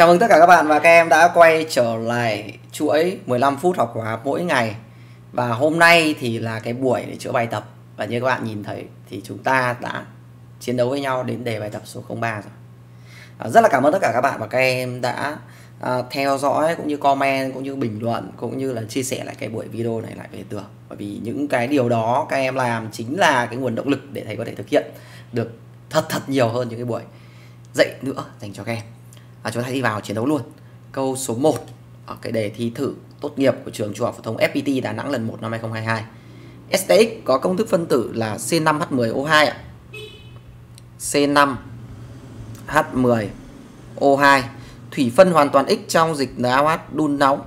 Chào mừng tất cả các bạn và các em đã quay trở lại chuỗi 15 phút học hóa mỗi ngày. Và hôm nay thì là cái buổi để chữa bài tập. Và như các bạn nhìn thấy thì chúng ta đã chiến đấu với nhau đến đề bài tập số 03 rồi. À, Rất là cảm ơn tất cả các bạn và các em đã à, theo dõi cũng như comment cũng như bình luận cũng như là chia sẻ lại cái buổi video này lại về tường. Bởi vì những cái điều đó các em làm chính là cái nguồn động lực để thầy có thể thực hiện được thật thật nhiều hơn những cái buổi dạy nữa dành cho các em và chúng ta đi vào chiến đấu luôn. Câu số 1 ở cái đề thi thử tốt nghiệp của trường trung học phổ thông FPT Đà Nẵng lần 1 năm 2022 STX có công thức phân tử là C5H10O2 ạ. C5H10O2 thủy phân hoàn toàn X trong dịch NaOH đun nóng.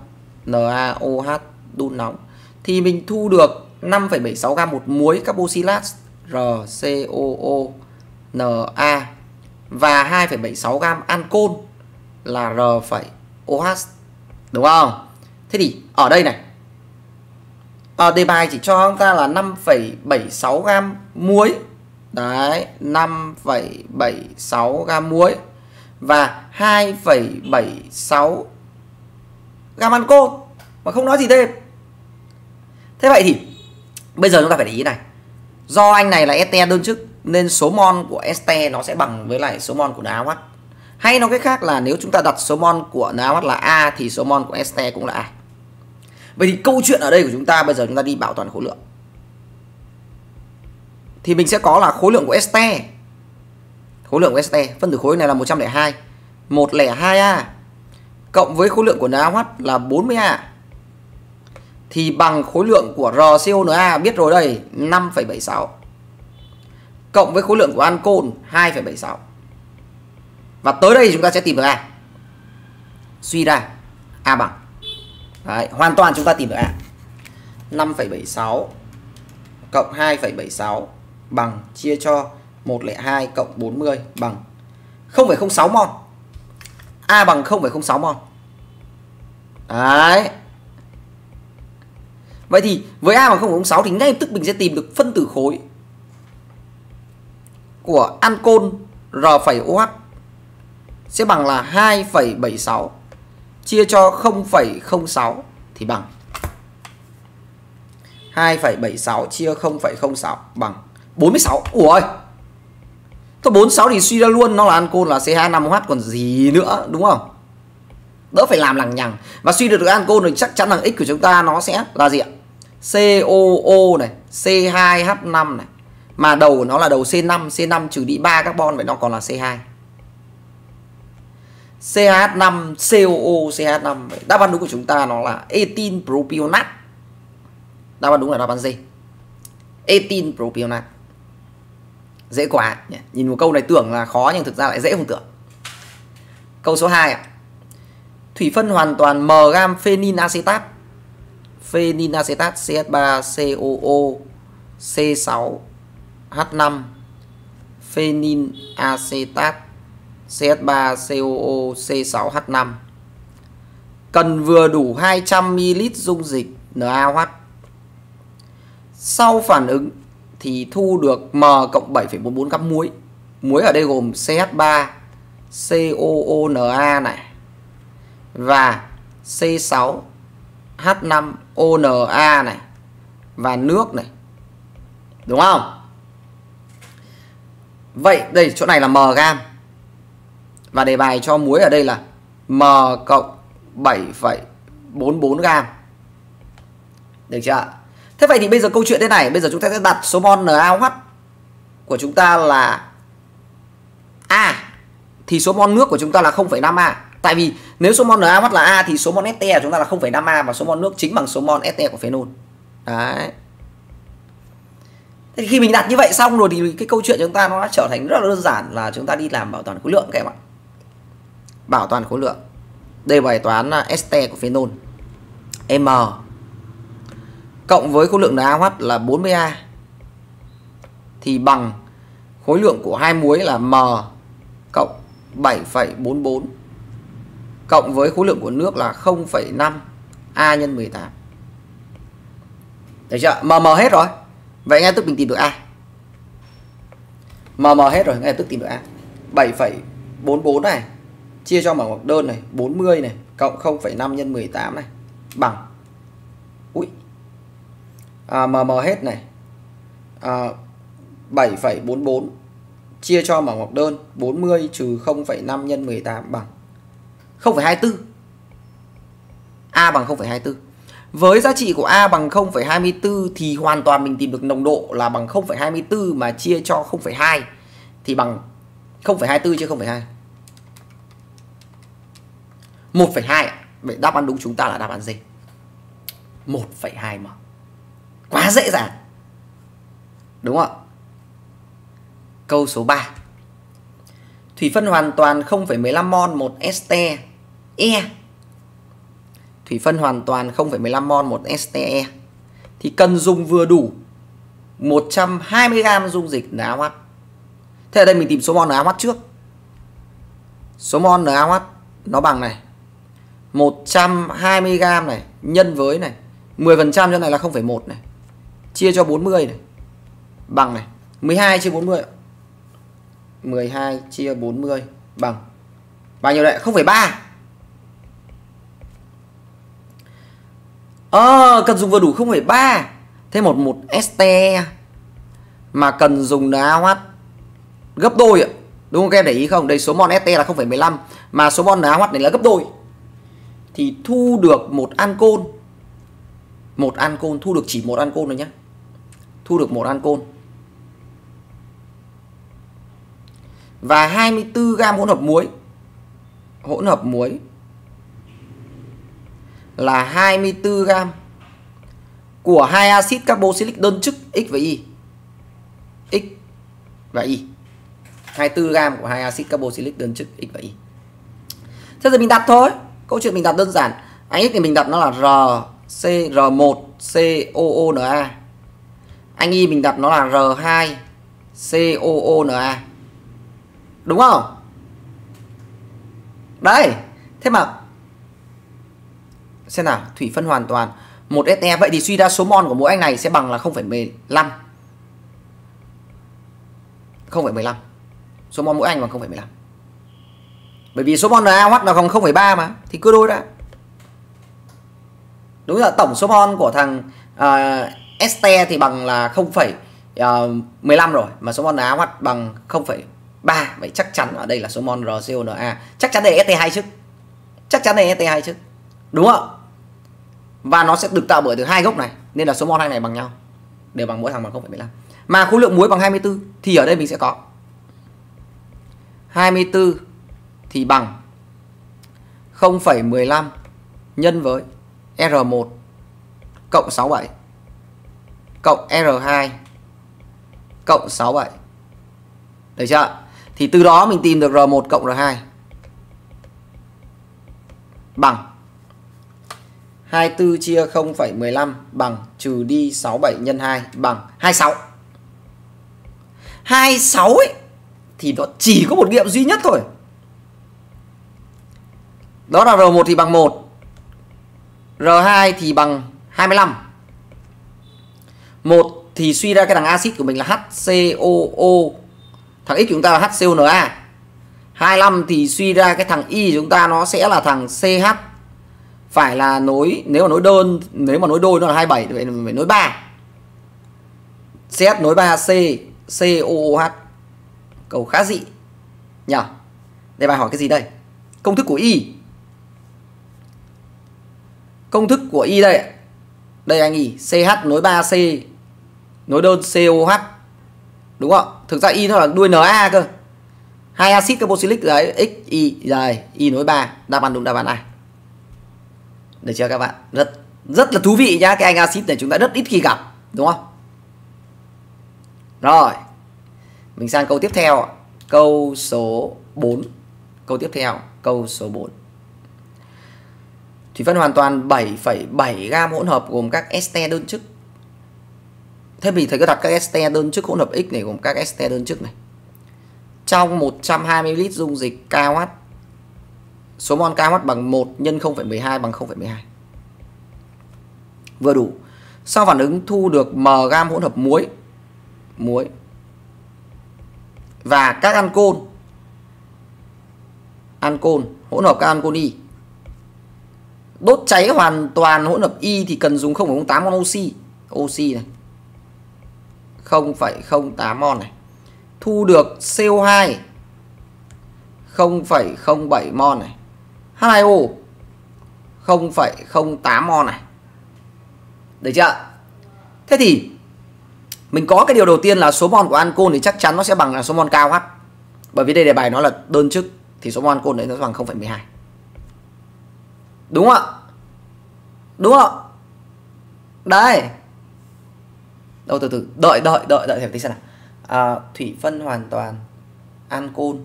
NaOH đun nóng. Thì mình thu được 5,76 gam một muối carboxylat RCOO Na và 2,76 gam ancol là R phẩy OH đúng không? Thế thì ở đây này ở đề bài chỉ cho chúng ta là 5,76 gam muối. Đấy 5,76 gam muối và 2,76 gam ancol mà không nói gì thêm. Thế vậy thì bây giờ chúng ta phải để ý này. Do anh này là este đơn chức nên số mol của este nó sẽ bằng với lại số mol của NaOH hay nói cách khác là nếu chúng ta đặt số mol của NaOH là A thì số mol của este cũng là A. Vậy thì câu chuyện ở đây của chúng ta bây giờ chúng ta đi bảo toàn khối lượng. Thì mình sẽ có là khối lượng của este. Khối lượng của este, phân tử khối này là 102. 102A cộng với khối lượng của NaOH là 40A thì bằng khối lượng của RCONA biết rồi đây 5,76 cộng với khối lượng của ancol 2,76 và tới đây chúng ta sẽ tìm được A. Suy ra A bằng. Đấy, hoàn toàn chúng ta tìm được A. 5,76 cộng 2,76 bằng chia cho 102 cộng 40 bằng 0,06 mol. A bằng 0,06 mol. Đấy. Vậy thì với A bằng 0,06 thì ngay lập tức mình sẽ tìm được phân tử khối của ancol R phẩy OH sẽ bằng là 2,76 chia cho 0,06 thì bằng 2,76 chia 0,06 bằng 46. Ủa ơi. Thôi 46 thì suy ra luôn nó là ancol là CH5OH còn gì nữa đúng không? Đỡ phải làm lằng nhằng. Và suy được được ancol thì chắc chắn rằng x của chúng ta nó sẽ là gì ạ? COO này, C2H5 này. Mà đầu của nó là đầu C5, C5 trừ đi 3 carbon vậy nó còn là C2. CH5 COO CH5 đáp án đúng của chúng ta nó là etin propionat đáp án đúng là đáp án D. Etin propionat dễ quá nhỉ? nhìn một câu này tưởng là khó nhưng thực ra lại dễ không tưởng. Câu số 2 ạ. Thủy phân hoàn toàn m gam phenyl acetat. Phenyl acetat CH3 COO C6 H5 phenyl acetat. CH3COO C6H5 cần vừa đủ 200ml dung dịch NaOH. Sau phản ứng thì thu được M cộng 7,44 gam muối. Muối ở đây gồm CH3 COONA này và C6 H5ONA này và nước này. Đúng không? Vậy đây chỗ này là M gam và đề bài cho muối ở đây là M cộng 7,44 gam. Được chưa Thế vậy thì bây giờ câu chuyện thế này, bây giờ chúng ta sẽ đặt số mol NaOH của chúng ta là A thì số mol nước của chúng ta là 0,5A. Tại vì nếu số mol NaOH là A thì số mol ST của chúng ta là 0,5A và số mol nước chính bằng số mol ST của phenol. Đấy. Thế khi mình đặt như vậy xong rồi thì cái câu chuyện chúng ta nó đã trở thành rất là đơn giản là chúng ta đi làm bảo toàn khối lượng các em ạ bảo toàn khối lượng. Đây bài toán à, este của phenol m cộng với khối lượng NaOH là 40A thì bằng khối lượng của hai muối là m cộng 7,44 cộng với khối lượng của nước là 0,5 A nhân 18 Được chưa? MM hết rồi. Vậy ngay tức mình tìm được A. MM hết rồi ngay tức tìm được A. 7,44 này chia cho bằng ngoặc đơn này 40 này cộng 0,5 nhân 18 này. Bằng. Ui à, mm hết này. À, 7,44 chia cho bằng ngoặc đơn 40 trừ 0,5 nhân 18 bằng. 0,24 A bằng 0,24 với giá trị của A bằng 0,24 thì hoàn toàn mình tìm được nồng độ là bằng 0,24 mà chia cho 0,2 thì bằng 0,24 chia 0,2 1,2 Vậy đáp án đúng chúng ta là đáp án gì? 1,2 m. Quá dễ dàng. Đúng không ạ? Câu số 3. Thủy phân hoàn toàn 0,15 mol một este E. Thủy phân hoàn toàn 0,15 mol một este E. Thì cần dùng vừa đủ 120 g dung dịch NaOH. Thế ở đây mình tìm số mol NaOH trước. Số mol NaOH nó bằng này 120g này nhân với này 10% cho này là 0,1 này chia cho 40 này bằng này 12 chia 40 12 chia 40 bằng bao nhiêu đấy 0,3 Ờ à, cần dùng vừa đủ 0,3 Thế một một STE mà cần dùng NaOH gấp đôi ạ. Đúng không các em để ý không? Đây số mol STE là 0,15 mà số mol NaOH này là gấp đôi thì thu được một ancol một ancol thu được chỉ một ancol thôi nhé thu được một ancol và 24 gam hỗn hợp muối. Hỗn hợp muối là 24 gam của hai axit carboxylic đơn chức X và Y. X và Y. 24 gam của hai axit carboxylic đơn chức X và Y. Thế giờ mình đặt thôi câu chuyện mình đặt đơn giản. Anh x thì mình đặt nó là r c r 1 c o o n a. Anh y mình đặt nó là r 2 c o o n a. Đúng không? Đấy thế mà xem nào thủy phân hoàn toàn. Một SE vậy thì suy ra số mol của mỗi anh này sẽ bằng là 0,15 0,15 số mol mỗi anh bằng 0,15 bởi vì số mol NaOH là còn 0,3 mà thì cứ đôi ra. Đúng là tổng số mol của thằng uh, este thì bằng là 0, uh, 15 rồi mà số mol NaOH bằng 0,3 vậy chắc chắn ở đây là số mol RCONA chắc chắn đây là ST2 chứ. Chắc chắn đây là ST2 chứ. Đúng không? Và nó sẽ được tạo bởi từ hai gốc này nên là số mol hai này bằng nhau. Đều bằng mỗi thằng bằng 0,15 mà khối lượng muối bằng 24 thì ở đây mình sẽ có 24 thì bằng 0,15 nhân với R1 cộng 67 cộng R2 cộng 67. Được chưa? Thì từ đó mình tìm được R1 cộng R2 bằng 24 chia 0,15 bằng trừ đi 67 nhân 2 bằng 26. 26 ấy thì nó chỉ có một nghiệm duy nhất thôi. Đó là R1 thì bằng 1 R2 thì bằng 25 1 thì suy ra cái thằng axit của mình là HCOO Thằng X của chúng ta là HCONA 25 thì suy ra cái thằng Y của chúng ta nó sẽ là thằng CH Phải là nối Nếu mà nối đơn Nếu mà nối đôi nó là 27 thì phải, phải nối 3 CH nối 3C COOH Cầu khá dị. Nhỉ Đây bài hỏi cái gì đây? Công thức của Y công thức của y đây đây anh y ch nối 3c nối đơn coh đúng không? Thực ra y nó là đuôi na cơ. Hai axit carboxylic đấy, x, y rồi y nối 3 đáp án đúng, đáp án này được chưa các bạn? Rất rất là thú vị nhá, cái anh axit này chúng ta rất ít khi gặp, đúng không? Rồi, mình sang câu tiếp theo câu số 4 câu tiếp theo, câu số 4 Thủy phân hoàn toàn 7,7 gam hỗn hợp gồm các este đơn chức. Thế mình thấy có đặt các este đơn chức hỗn hợp X này gồm các este đơn chức này. Trong 120 lít dung dịch KH số mol KH bằng 1 nhân 0,12 bằng 0,12. Vừa đủ. Sau phản ứng thu được m gam hỗn hợp muối muối và các ancol ancol hỗn hợp các ancol Y. Đốt cháy hoàn toàn hỗn hợp Y thì cần dùng 0,08 mol oxy. Oxy này. 0,08 mol này. Thu được CO2 0,07 mol này. H2O 0,08 mol này. Được chưa? Thế thì mình có cái điều đầu tiên là số mol của ancol thì chắc chắn nó sẽ bằng là số mol cao H. Bởi vì đây đề bài nó là đơn chức thì số mol ancol đấy nó bằng 0,12. Đúng không ạ? Đúng không? Đây. Đâu từ từ, đợi đợi đợi đợi tí xem nào. À, thủy phân hoàn toàn ancol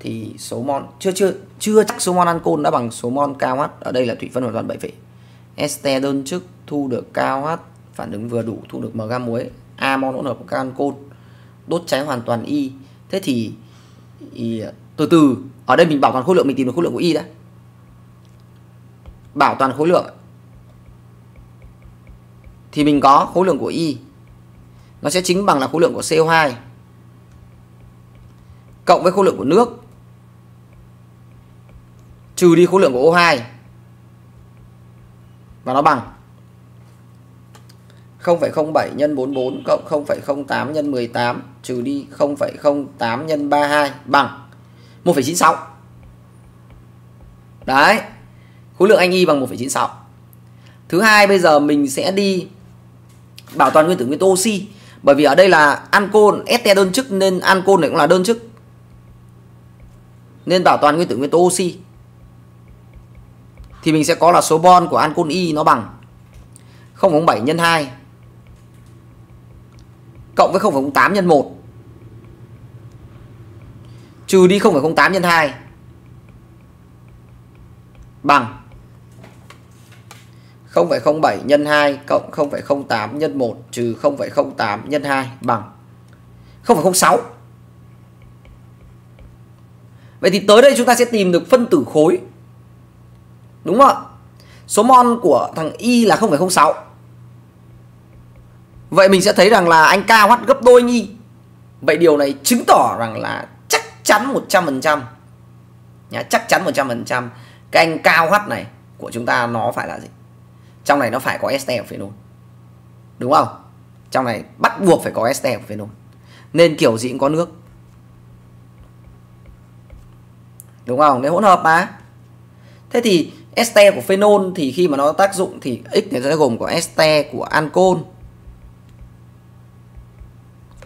thì số mol chưa chưa chưa chắc số mol ancol đã bằng số mol cao H. Ở đây là thủy phân hoàn toàn 7, este đơn chức thu được cao H phản ứng vừa đủ thu được mg muối amon hỗn hợp của ancol đốt cháy hoàn toàn y thế thì thì từ từ ở đây mình bảo toàn khối lượng mình tìm được khối lượng của y đã bảo toàn khối lượng. Thì mình có khối lượng của y. Nó sẽ chính bằng là khối lượng của CO2 cộng với khối lượng của nước. Trừ đi khối lượng của O2 và nó bằng. 0,07 nhân 44 cộng 0,08 nhân 18 trừ đi 0,08 nhân 32 bằng 1,96. Đấy. Khối lượng anh y bằng 1,96. Thứ hai bây giờ mình sẽ đi bảo toàn nguyên tử nguyên tố oxy. Bởi vì ở đây là ancol, este đơn chức nên ancol này cũng là đơn chức. Nên bảo toàn nguyên tử nguyên tố oxy. Thì mình sẽ có là số bon của ancol y nó bằng 0,07 nhân 2 cộng với 0,08 nhân 1 trừ đi 0,08 nhân 2 bằng 0,07 nhân 2 cộng 0,08 nhân 1 trừ 0,08 nhân 2 bằng 0,06. Vậy thì tới đây chúng ta sẽ tìm được phân tử khối. Đúng không ạ? Số mol của thằng Y là 0,06. Vậy mình sẽ thấy rằng là anh K hoắt gấp đôi nhi. Vậy điều này chứng tỏ rằng là chắc chắn 100% Nhá, chắc chắn 100% cái anh cao hoắt này của chúng ta nó phải là gì? Trong này nó phải có este của phenol. Đúng không? Trong này bắt buộc phải có este của phenol. Nên kiểu gì cũng có nước. Đúng không? Nếu hỗn hợp mà. Thế thì este của phenol thì khi mà nó tác dụng thì x này sẽ gồm có este của ancol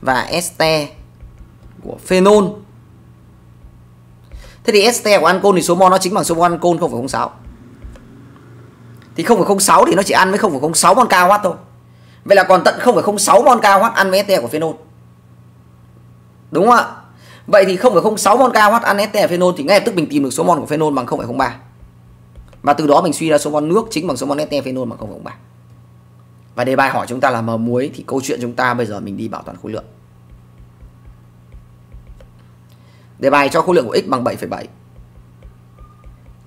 và este của phenol. Thế thì este của ancol thì số mol nó chính bằng số mol ancol 0,06. Thì 0,06 thì nó chỉ ăn với 0,06 mol KH thôi. Vậy là còn tận 0,06 mol KH ăn với ST của phenol. Đúng không ạ? Vậy thì 0,06 mol KH ăn ST của phenol thì ngay lập tức mình tìm được số mol của phenol bằng 0,03. Và từ đó mình suy ra số mol nước chính bằng số mol ST phenol bằng 0,03 và đề bài hỏi chúng ta là mờ muối thì câu chuyện chúng ta bây giờ mình đi bảo toàn khối lượng đề bài cho khối lượng của x bằng 7,7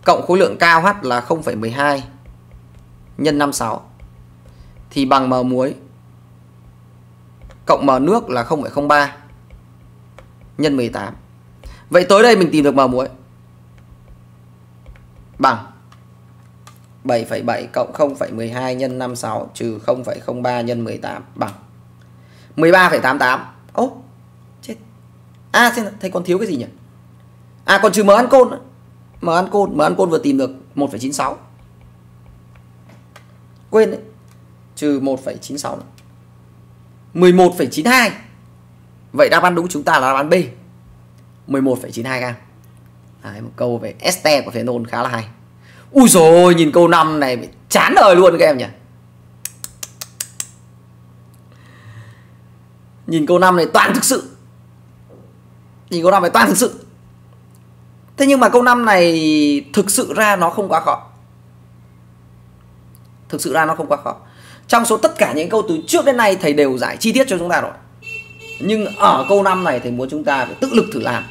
cộng khối lượng cao h là 0,12 nhân 56 thì bằng m muối cộng m nước là 0,03 nhân 18 vậy tới đây mình tìm được m muối bằng 7,7 cộng 0,12 nhân 56 trừ 0,03 nhân 18 bằng 13,88. Ô, chết. À, xem thầy còn thiếu cái gì nhỉ? À, còn trừ m ăn côn. M ăn côn, M ăn côn vừa tìm được 1,96. Quên đấy. Trừ 1,96 11,92. Vậy đáp án đúng chúng ta là đáp án B. 11,92 gam Đấy, một câu về este của phenol khá là hay. Ui rồi nhìn câu 5 này chán đời luôn các em nhỉ Nhìn câu 5 này toàn thực sự Nhìn câu 5 này toàn thực sự Thế nhưng mà câu 5 này thực sự ra nó không quá khó Thực sự ra nó không quá khó. Trong số tất cả những câu từ trước đến nay thầy đều giải chi tiết cho chúng ta rồi. Nhưng ở câu 5 này thầy muốn chúng ta phải tự lực thử làm.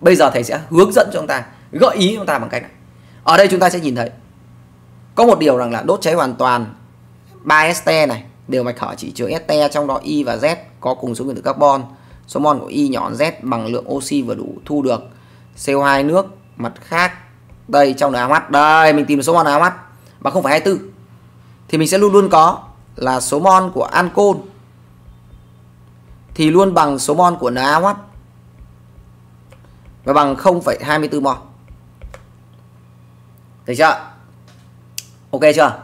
Bây giờ thầy sẽ hướng dẫn cho chúng ta Gợi ý chúng ta bằng cách này. Ở đây chúng ta sẽ nhìn thấy có một điều rằng là đốt cháy hoàn toàn 3 este này đều mạch hở chỉ chứa este trong đó y và z có cùng số nguyên tử carbon. Số mol của y nhỏ z bằng lượng oxy vừa đủ thu được CO2 nước mặt khác. Đây trong NaOH đây mình tìm được số mol NaOH bằng 0,24 thì mình sẽ luôn luôn có là số mol của ancol thì luôn bằng số mol của NaOH và bằng 0,24 mol. Được chưa? Ok chưa?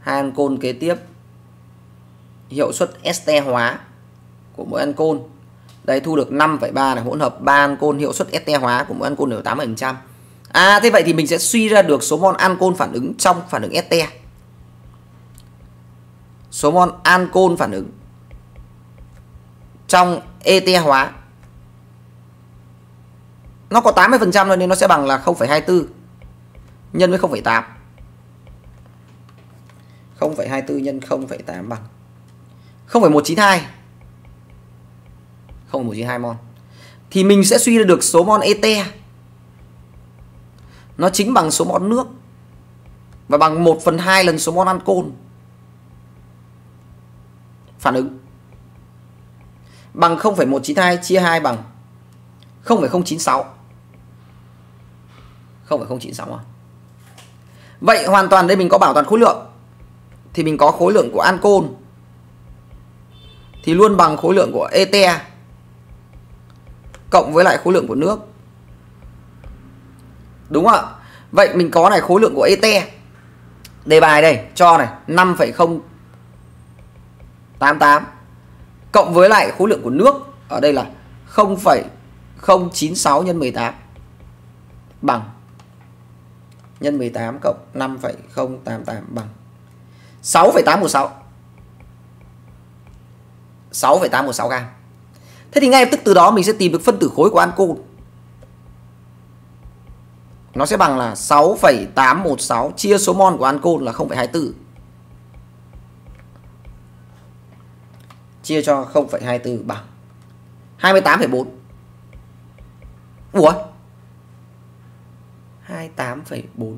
Hai ancol kế tiếp hiệu suất este hóa của mỗi ancol. Đây thu được 5,3 này hỗn hợp 3 ancol hiệu suất este hóa của mỗi ancol đều 80%. À thế vậy thì mình sẽ suy ra được số mol ancol phản ứng trong phản ứng este. Số mol ancol phản ứng trong ete hóa. Nó có 80% thôi nên nó sẽ bằng là 0,24 nhân với 0,8 0,24 nhân 0,8 bằng 0,192 0,192 mol. Thì mình sẽ suy ra được số mol ete nó chính bằng số mol nước. Và bằng 1 phần 2 lần số mol ancol phản ứng. Bằng 0,192 chia 2 bằng 0,096 0,096 à? Vậy hoàn toàn đây mình có bảo toàn khối lượng. Thì mình có khối lượng của ancol thì luôn bằng khối lượng của ete cộng với lại khối lượng của nước. Đúng không ạ? Vậy mình có này khối lượng của ET. Đề bài đây cho này 5,088 cộng với lại khối lượng của nước ở đây là 0,096 nhân 18 bằng nhân 18 cộng 5,088 bằng 6,816 6,816 gam. Thế thì ngay lập tức từ đó mình sẽ tìm được phân tử khối của ancol. Nó sẽ bằng là 6,816 chia số mol của ancol là 0,24. chia cho 0,24 bằng 28,4. Ủa? 28,4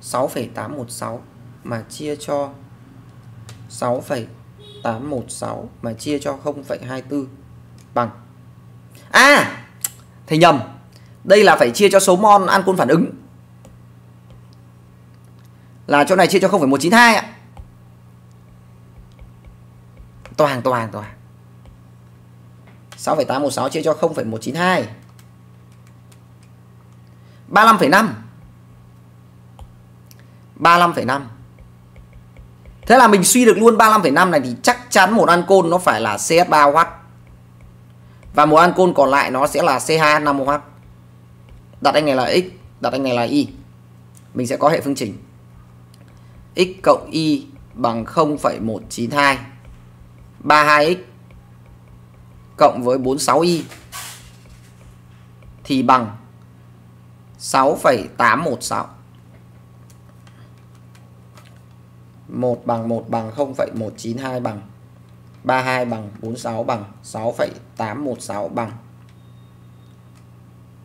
6,816 mà chia cho 6,816 mà chia cho 0,24 bằng À, thầy nhầm. Đây là phải chia cho số mol ancol phản ứng. Là chỗ này chia cho 0,192 ạ. Toàn toàn toàn. 6,816 chia cho 0,192 35,5 35,5 Thế là mình suy được luôn 35,5 này thì chắc chắn một ancol nó phải là CS3W và một ancol còn lại nó sẽ là C2H5OH Đặt anh này là X, đặt anh này là Y. Mình sẽ có hệ phương trình. X cộng Y bằng 0,192 32x cộng với 46y thì bằng 6,816 1 bằng 1 bằng 0,192 bằng 32 bằng 46 bằng 6,816 bằng.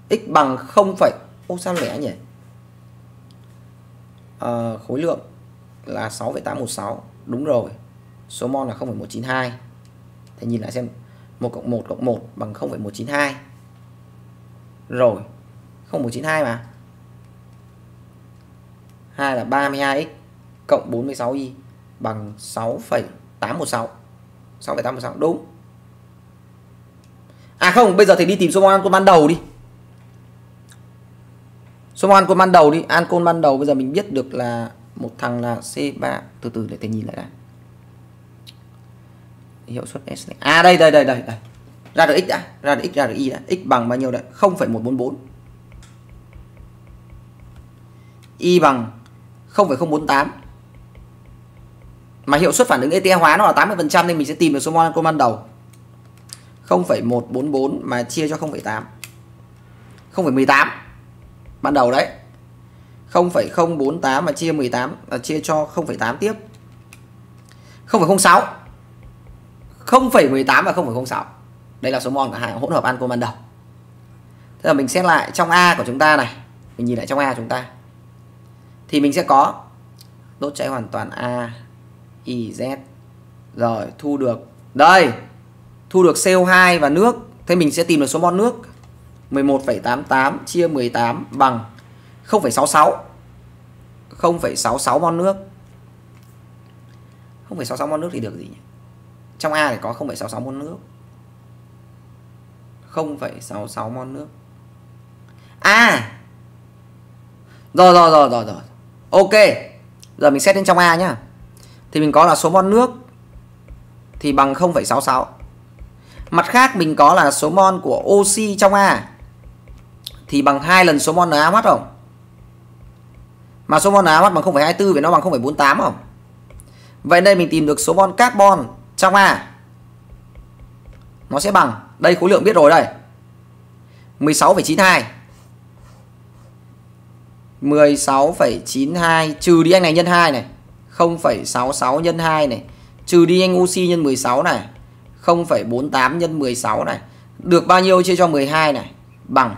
X bằng 0, ô sao lẻ nhỉ? À, khối lượng là 6,816 đúng rồi. Số mol là 0,192 thì nhìn lại xem 1 cộng 1 cộng 1 bằng 0,192 rồi 0,192 mà. 2 là 32x cộng 46y bằng 6,816 6,816 đúng À không bây giờ thì đi tìm số mol ancol ban đầu đi Số mol ancol ban đầu đi Ancol ban đầu bây giờ mình biết được là một thằng là C3 từ từ để thầy nhìn lại đã hiệu suất S này. À đây đây đây đây đây. Ra được x đã, ra được x ra được y đã. X bằng bao nhiêu đấy? 0,144. Y bằng 0,048. Mà hiệu suất phản ứng ET hóa nó là 80% nên mình sẽ tìm được số mol ancol ban đầu. 0,144 mà chia cho 0,8. 0,18 ban đầu đấy. 0,048 mà chia 18 là chia cho 0,8 tiếp. 0,06 0,18 và 0,06 đây là số mol cả hai hỗn hợp ancol ban đầu thế là mình xét lại trong A của chúng ta này mình nhìn lại trong A của chúng ta thì mình sẽ có đốt cháy hoàn toàn A Iz Z. Rồi thu được đây thu được CO2 và nước. Thế mình sẽ tìm được số mol nước. 11,88 chia 18 bằng 0,66 0,66 mol nước. 0,66 mol nước thì được gì nhỉ? Trong A thì có 0,66 mol nước. 0,66 mol nước. À Rồi rồi rồi rồi rồi. Ok. Giờ mình xét lên trong A nhá. Thì mình có là số mol nước Thì bằng 0,66 Mặt khác mình có là số mol của oxy trong A Thì bằng hai lần số mol NaOH không? Mà số mol NaOH bằng 0,24 vậy nó bằng 0,48 không? Vậy đây mình tìm được số mol carbon trong A. Nó sẽ bằng. Đây khối lượng biết rồi đây. 16,92 16,92 trừ đi anh này nhân 2 này. 0,66 nhân 2 này trừ đi anh oxy nhân 16 này 0,48 nhân 16 này được bao nhiêu chia cho 12 này? Bằng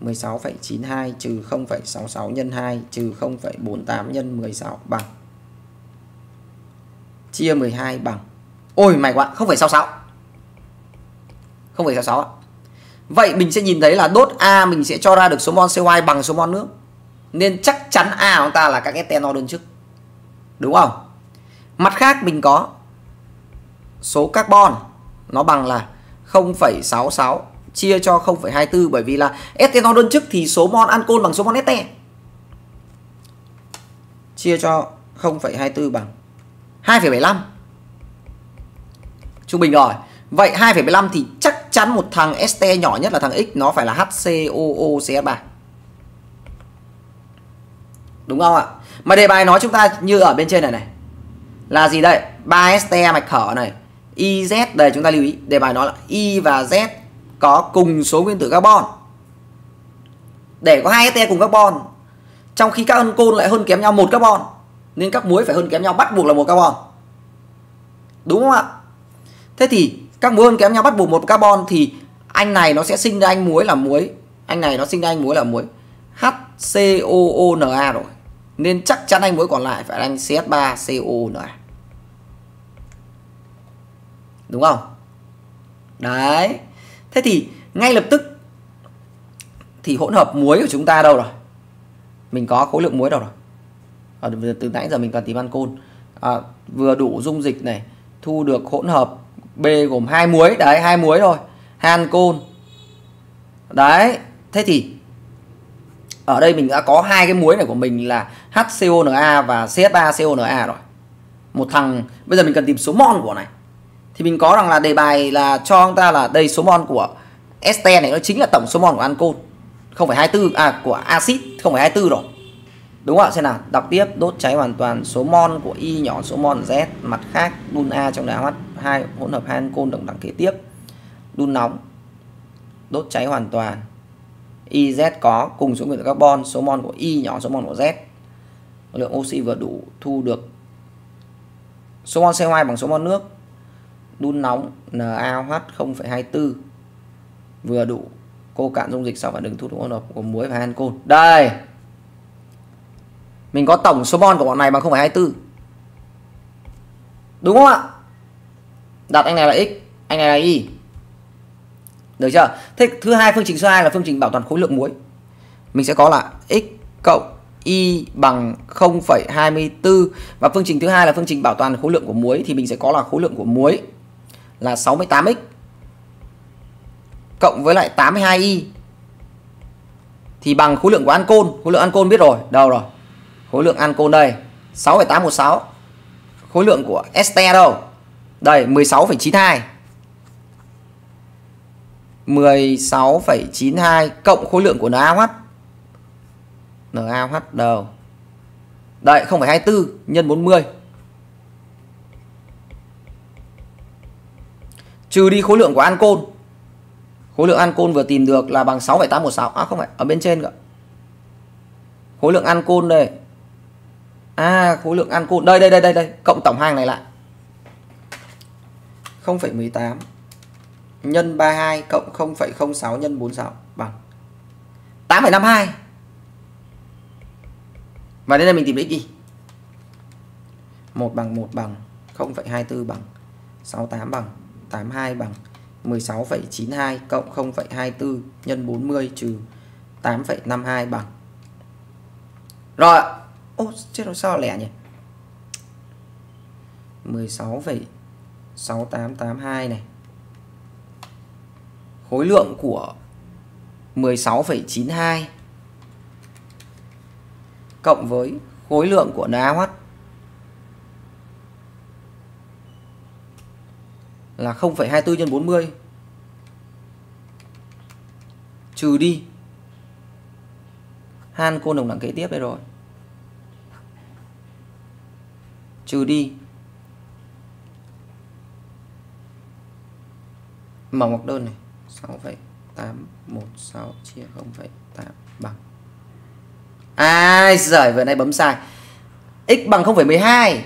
16,92 trừ 0,66 nhân 2 trừ 0,48 nhân 16 bằng. Chia 12 bằng. Ôi mày quá 0,66 0,66 Vậy mình sẽ nhìn thấy là đốt A mình sẽ cho ra được số mol CO2 bằng số mol nước. Nên chắc chắn A của chúng ta là các ethanol đơn chức. Đúng không? Mặt khác mình có số carbon nó bằng là 0,66 chia cho 0,24 bởi vì là ethanol đơn chức thì số mol ancol bằng số mol ete. Chia cho 0,24 bằng 2,75. Trung bình rồi. Vậy 2,75 thì chắc chắn một thằng ST nhỏ nhất là thằng X nó phải là HCOOCS3. Đúng không ạ? Mà đề bài nói chúng ta như ở bên trên này này. Là gì đây? 3 ST mạch khở này. IZ đây chúng ta lưu ý, đề bài nói là Y và Z có cùng số nguyên tử carbon. Để có hai ST cùng carbon. Trong khi các côn lại hơn kém nhau một carbon. Nên các muối phải hơn kém nhau bắt buộc là một carbon. Đúng không ạ? Thế thì các muối hơn kém nhau bắt buộc một carbon thì anh này nó sẽ sinh ra anh muối là muối anh này nó sinh ra anh muối là muối HCOONA rồi nên chắc chắn anh muối còn lại phải là CS3, CO nữa, đúng không? Đấy. Thế thì ngay lập tức thì hỗn hợp muối của chúng ta đâu rồi? Mình có khối lượng muối đâu rồi? À, từ nãy giờ mình toàn tìm ăn côn. À, vừa đủ dung dịch này thu được hỗn hợp B gồm hai muối. Đấy hai muối thôi. Han côn. Đấy. Thế thì ở đây mình đã có hai cái muối này của mình là HCONA và CH3CONA rồi. Một thằng bây giờ mình cần tìm số mol của này. Thì mình có rằng là đề bài là cho chúng ta là đây số mol của este này nó chính là tổng số mol của ancol 0,24 à của axit 0,24 rồi. Đúng không ạ? Xem nào đọc tiếp đốt cháy hoàn toàn số mol của y nhỏ số mol z mặt khác đun a trong đá mắt hai hỗn hợp hai ancol đồng đẳng kế tiếp. Đun nóng đốt cháy hoàn toàn. YZ có cùng số nguyên tử carbon số mol của Y nhỏ số mol của Z. Lượng oxy vừa đủ thu được số mol CO2 bằng số mol nước. Đun nóng NaOH 0,24 vừa đủ cô cạn dung dịch sau phản ứng thu được hỗn hợp của muối và ancol đây! Mình có tổng số mol của bọn này bằng 0,24 đúng không ạ? Đặt anh này là x anh này là y được chưa? Thế thứ hai phương trình số 2 là phương trình bảo toàn khối lượng muối. Mình sẽ có là x cộng y bằng 0,24 và phương trình thứ hai là phương trình bảo toàn khối lượng của muối thì mình sẽ có là khối lượng của muối là 68x cộng với lại 82y thì bằng khối lượng của ancol khối lượng ancol biết rồi. Đâu rồi? Khối lượng ancol đây. 6,816 khối lượng của este đâu? Đây 16,92 16,92 cộng khối lượng của NaOH NaOH đầu Đây 0,24 nhân 40 Trừ đi khối lượng của ancol. Khối lượng ancol vừa tìm được là bằng 6,816 À không phải ở bên trên cơ Khối lượng ancol đây. À khối lượng ancol đây đây đây đây đây cộng tổng hàng này lại. 0,18 nhân 32 cộng 0,06 nhân 46 bằng. 8,52. Và đến đây mình tìm x đi. 1 bằng 1 bằng 0,24 bằng 68 bằng 82 bằng 16,92 cộng 0,24 nhân 40 trừ 8,52 bằng. Rồi. Ô chết rồi sao lẻ nhỉ? 16,6882 này. Khối lượng của 16,92 cộng với khối lượng của NaOH là 0,24 nhân 40 trừ đi han cô đồng đẳng kế tiếp đây rồi. Trừ đi mỏng ngoặc đơn này. 6,816 chia 0,8 bằng. Ai giời vừa nay bấm sai. X bằng 0,12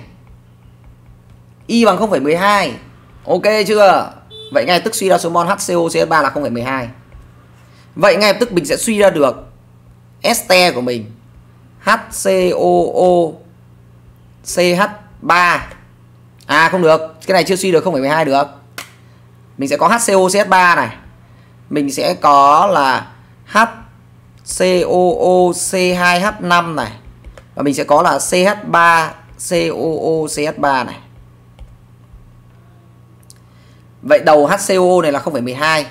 y bằng 0,12 ok chưa? Vậy ngay tức suy ra số mol HCOCS3 là 0,12 vậy ngay tức mình sẽ suy ra được ST của mình HCOO CH3 à không được. Cái này chưa suy được 0,12 được. Mình sẽ có HCOCS3 này mình sẽ có là HCOOC2H5 này. Và mình sẽ có là CH3COOCH3 này. Vậy đầu HCO này là 0,12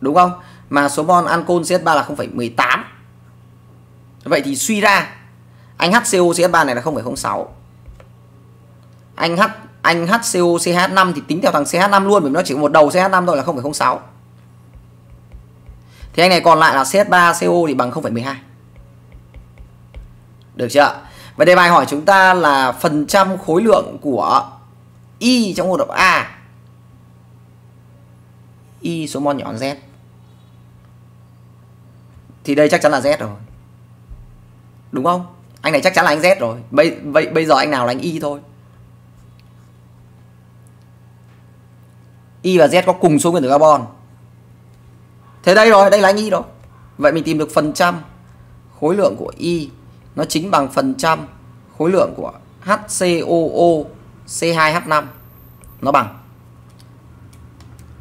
Đúng không? Mà số mol ancol CH3 là 0,18 Vậy thì suy ra Anh HCO CH3 này là 0,06 Anh H anh HCO CH5 thì tính theo thằng CH5 luôn bởi nó chỉ có một đầu CH5 thôi là 0,06 thì anh này còn lại là CH3CO thì bằng 0,12 được chưa? Và đề bài hỏi chúng ta là phần trăm khối lượng của Y trong hỗn hợp A. Y số mol nhỏ Z. Thì đây chắc chắn là Z rồi. Đúng không? Anh này chắc chắn là anh Z rồi. Bây, bây, bây giờ anh nào là anh Y thôi. Y và Z có cùng số nguyên tử carbon. Thế đây rồi đây là anh Y rồi. Vậy mình tìm được phần trăm khối lượng của Y. Nó chính bằng phần trăm khối lượng của HCOO C2H5 nó bằng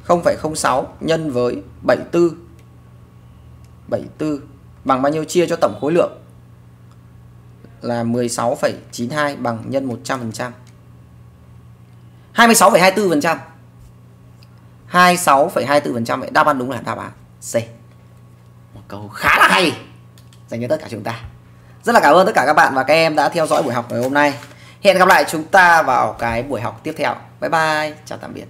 0,06 nhân với 74 74 bằng bao nhiêu chia cho tổng khối lượng? Là 16,92 bằng nhân 100%. 26,24%. 26,24% vậy đáp án đúng là đáp án C. Một câu khá là hay dành cho tất cả chúng ta. Rất là cảm ơn tất cả các bạn và các em đã theo dõi buổi học ngày hôm nay. Hẹn gặp lại chúng ta vào cái buổi học tiếp theo. Bye bye, chào tạm biệt.